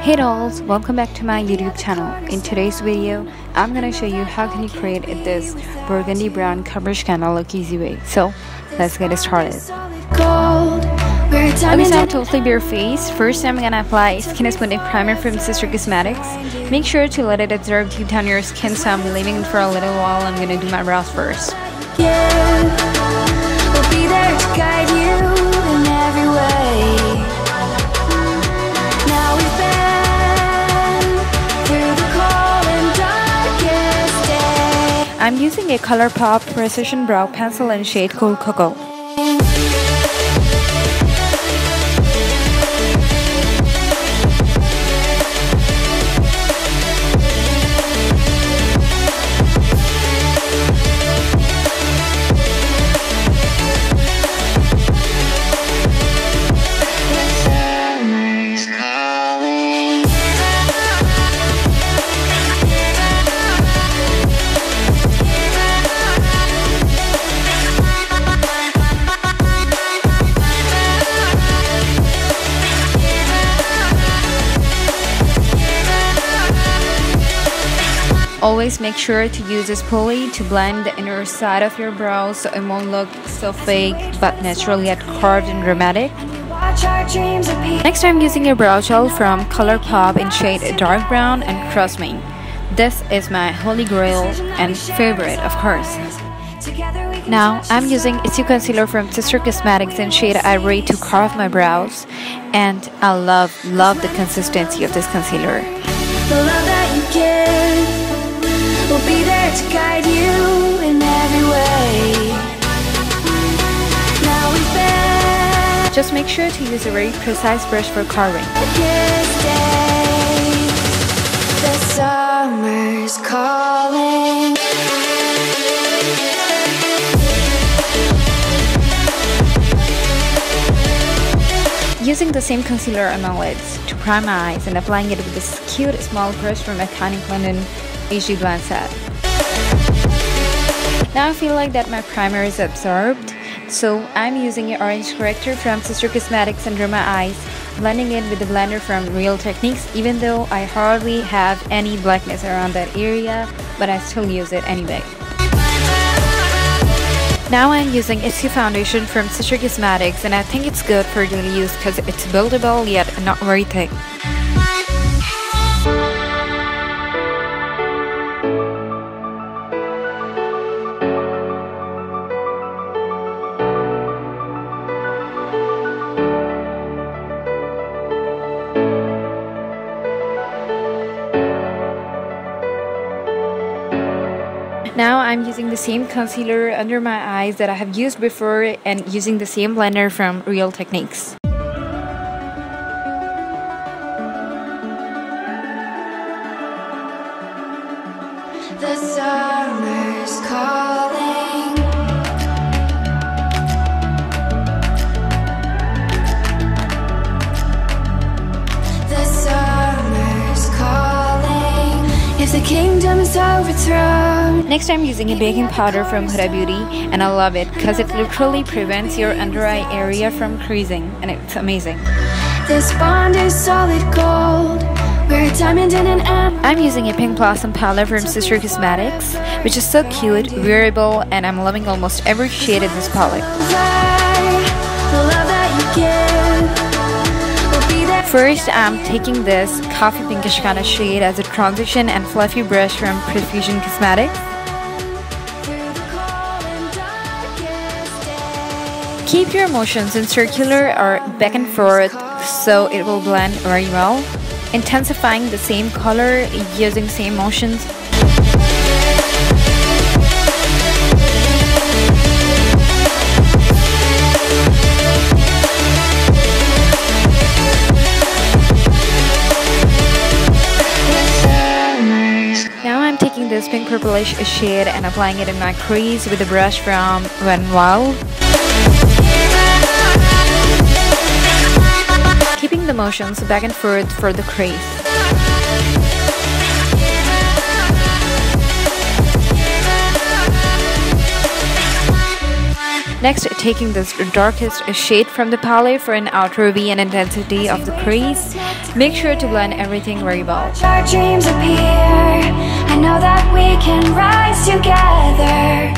Hey dolls, welcome back to my YouTube channel. In today's video, I'm gonna show you how can you create this burgundy brown coverage candle look easy way. So, let's get it started. Gold. We're Okay, diamond so I'm and totally bare face. First, I'm gonna apply Skin Smoothing Primer from Sistar Cosmetics. Make sure to let it absorb deep down your skin, so I'm leaving it for a little while. I'm gonna do my brows first. you. We'll be there to guide you in every way. Now we've been through the cold and darkest day. I'm using a ColourPop Precision Brow Pencil in shade Cool Cocoa. Always make sure to use a spoolie to blend the inner side of your brows so it won't look so fake but naturally yet carved and dramatic. Next I'm using a brow gel from ColourPop in shade dark brown and me, this is my holy grail and favorite of course. Now I'm using using Issue Concealer from Sistar Cosmetics in shade Ivory to carve my brows and I love love the consistency of this concealer. To guide you in every way. Now we've been Just make sure to use a very precise brush for carving. darkest days. The summer's calling. Using the same concealer on my lids to prime my eyes and applying it with this cute small brush from Iconic London HD Blend Set. Now I feel like that my primer is absorbed, so I'm using an orange corrector from Sistar Cosmetics under my eyes, blending it with the blender from Real Techniques even though I hardly have any blackness around that area, but I still use it anyway. Now I'm using Its U Foundation from Sistar Cosmetics and I think it's good for daily use because it's buildable yet not very thick. Now I'm using the same concealer under my eyes that I have used before and using the same blender from Real Techniques. The summer's calling. The summer's calling. If the kingdom is overthrown. Next I'm using a baking powder from Huda Beauty and I love it because it literally prevents your under eye area from creasing and it's amazing. This bond is solid gold. We're a diamond in an emerald. I'm using a pink blossom palette from Sistar Cosmetics which is so cute, wearable and I'm loving almost every shade in this palette. The love that you give will be there. First, I'm taking this coffee pinkish kind of shade as a transition and fluffy brush from Profusion Cosmetics. Keep your motions in circular or back and forth so it will blend very well. Intensifying the same color using same motions. Now I'm taking this pink purplish shade and applying it in my crease with a brush from Van Wild. The motions back and forth for the crease. Next, taking this darkest shade from the palette for an outer V and intensity of the crease. Make sure to blend everything very well. Our dreams appear. I know that we can rise together.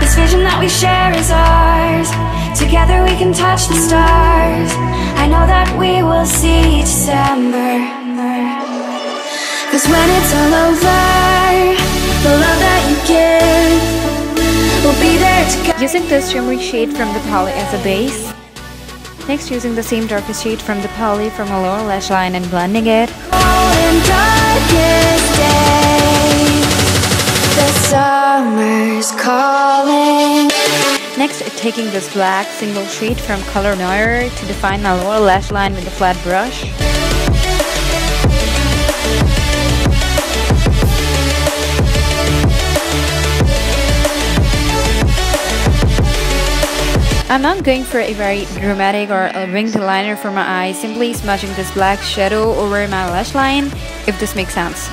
This vision that we share is ours. Together we can touch the stars. I know that we will see December. Cause when it's all over, the love that you give will be there to Using this shimmery shade from the palette as a base. Next, using the same darkest shade from the palette from a lower lash line and blending it. in darkest days. The summer's calling. Next, taking this black single shade from Colornoir to define my lower lash line with a flat brush. I'm not going for a very dramatic or a winged liner for my eyes, simply smudging this black shadow over my lash line, if this makes sense.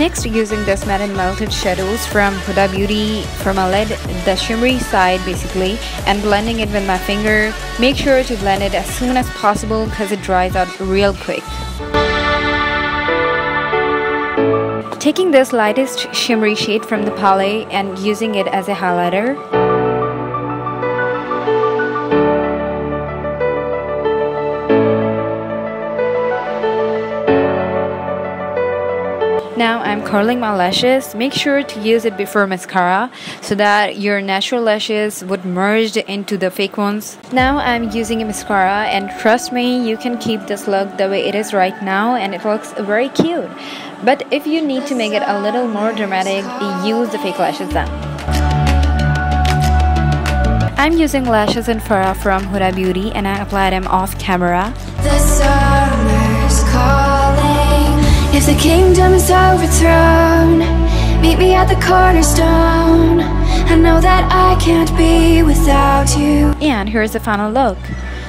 Next, using this matte melted shadows from Huda Beauty from a lid, the shimmery side basically, and blending it with my finger. Make sure to blend it as soon as possible because it dries out real quick. Taking this lightest shimmery shade from the palette and using it as a highlighter. I'm curling my lashes. Make sure to use it before mascara so that your natural lashes would merge into the fake ones. Now I'm using a mascara and trust me, you can keep this look the way it is right now and it looks very cute. But if you need to make it a little more dramatic, use the fake lashes then. I'm using lashes and Farah from Huda Beauty and I apply them off camera. The summer's calling. If the kingdom is overthrown, meet me at the cornerstone. I know that I can't be without you. And here's the final look.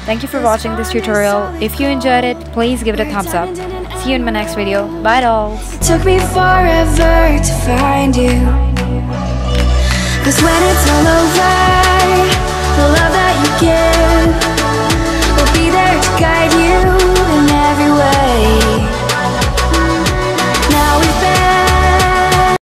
Thank you for watching this tutorial. If you enjoyed it, please give it a thumbs up. See you in my next video. Bye dolls! Took me forever to find you. Cause when it's all over,